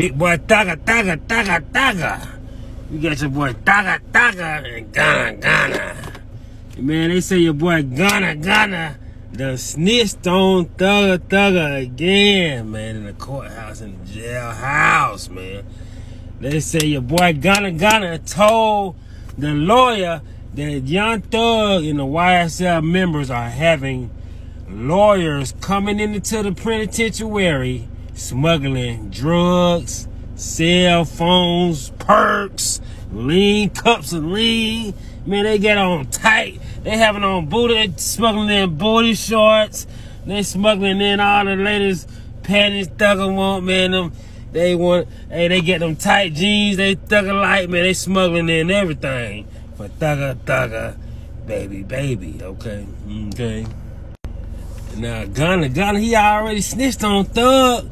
Big boy Thugger, Thugger, Thugger, Thugger. You got your boy Thugger, Thugger, and Gunna, Gunna. Man, they say your boy Gunna, Gunna done snitched on Thugger, Thugger again, man, in the courthouse, in the jailhouse, man. They say your boy Gunna, Gunna told the lawyer that Young Thug and the YSL members are having lawyers coming into the penitentiary smuggling drugs, cell phones, perks, lean cups of lean. Man, they get on tight. They having on booty, smuggling in booty shorts. They smuggling in all the latest panties thugger want, man. Them, they want, hey, they get them tight jeans. They thugger light, man. They smuggling in everything for thugger, thugger, baby, baby. Okay, okay. Now, Gunna, Gunna, he already snitched on Thug.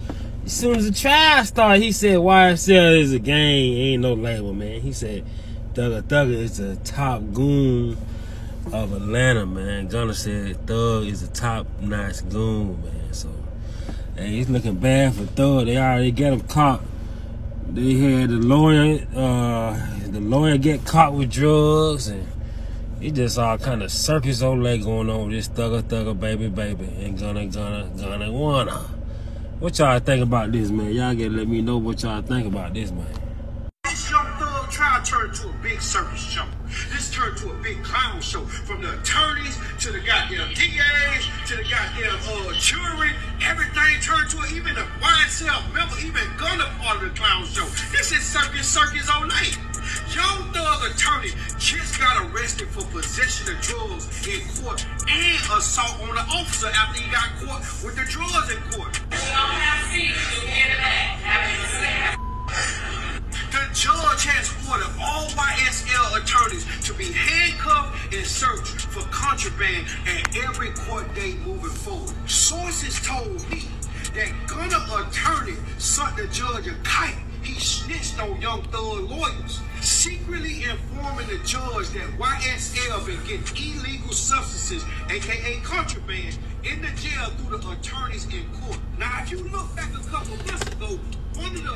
As soon as the trial started, he said YSL is a gang, ain't no label, man. He said Thugger Thugger is the top goon of Atlanta, man. Gunna said Thug is the top notch goon, man. So, hey, he's looking bad for Thug. They already got him caught. They had the lawyer, uh, the lawyer get caught with drugs and it just all kind of circus ole going on with this thugger thugger baby baby and gonna gonna gonna wanna. What y'all think about this, man? Y'all gotta let me know what y'all think about this, man. This young thug trial turned to a big circus show. This turned to a big clown show. From the attorneys to the goddamn DAs to the goddamn uh, jury, everything turned to it. Even the YSL member, even Gunna part of the clown show. This is circus circus all night. Young Thug attorney just got arrested for possession of drugs in court and assault on the officer after he got caught with the drugs in court. Has ordered all YSL attorneys to be handcuffed and searched for contraband at every court date moving forward. Sources told me that Gunna attorney sent the judge a kite. He snitched on Young Thug lawyers, secretly informing the judge that YSL been getting illegal substances, aka contraband, in the jail through the attorneys in court. Now, if you look back a couple months ago, one of the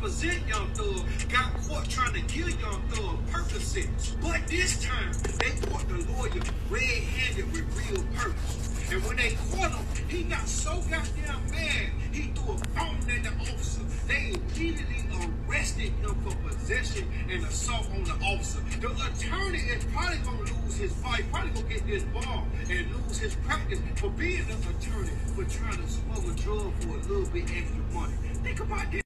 represent Young Thug got caught trying to kill Young Thug Percocets. But this time, they caught the lawyer red-handed with real purpose. And when they caught him, he got so goddamn mad, he threw a phone at the officer. They immediately arrested him for possession and assault on the officer. The attorney is probably gonna lose his fight, probably gonna get this ball and lose his practice for being an attorney for trying to smuggle drugs for a little bit extra money. Think about this.